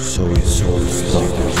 so it's all stopped.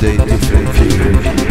day different feeling.